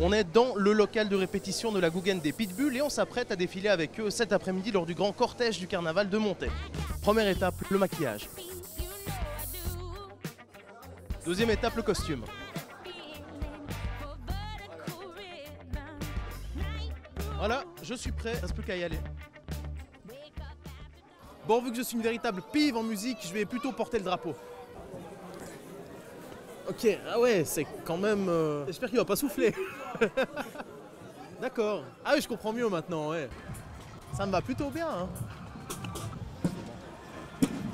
On est dans le local de répétition de la Gougaine des Pitbulls et on s'apprête à défiler avec eux cet après-midi lors du grand cortège du carnaval de Montaix. Première étape, le maquillage. Deuxième étape, le costume. Voilà, je suis prêt, reste plus qu'à y aller. Bon, vu que je suis une véritable pive en musique, je vais plutôt porter le drapeau. Ok, ah ouais, c'est quand même... euh, J'espère qu'il va pas souffler. D'accord. Ah oui, je comprends mieux maintenant, ouais. Ça me va plutôt bien. hein.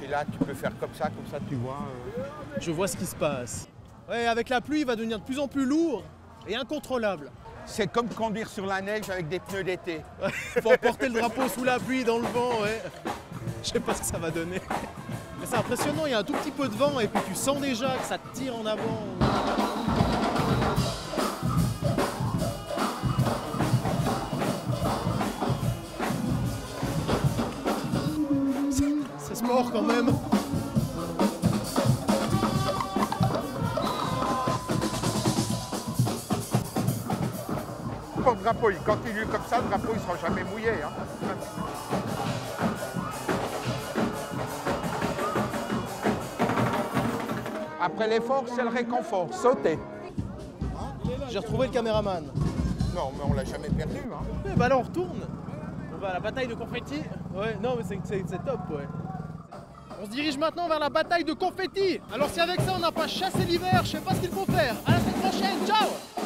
Et là, tu peux faire comme ça, comme ça, tu vois. euh. Je vois ce qui se passe. Ouais, avec la pluie, il va devenir de plus en plus lourd et incontrôlable. C'est comme conduire sur la neige avec des pneus d'été. Faut porter le drapeau sous la pluie, dans le vent, ouais. Je sais pas ce que ça va donner. Mais c'est impressionnant, il y a un tout petit peu de vent et puis tu sens déjà que ça te tire en avant. C'est- sport quand même. Pour le drapeau, il continue comme ça, le drapeau, il sera jamais mouillé. hein. Après l'effort, c'est le réconfort. Sauter. J'ai retrouvé le caméraman. Non, mais on l'a jamais perdu. Hein. Eh bah là on retourne. On va à la bataille de confetti. Ouais, non mais c'est top ouais. On se dirige maintenant vers la bataille de confetti. Alors si avec ça on n'a pas chassé l'hiver, je sais pas ce qu'il faut faire. À la semaine prochaine, ciao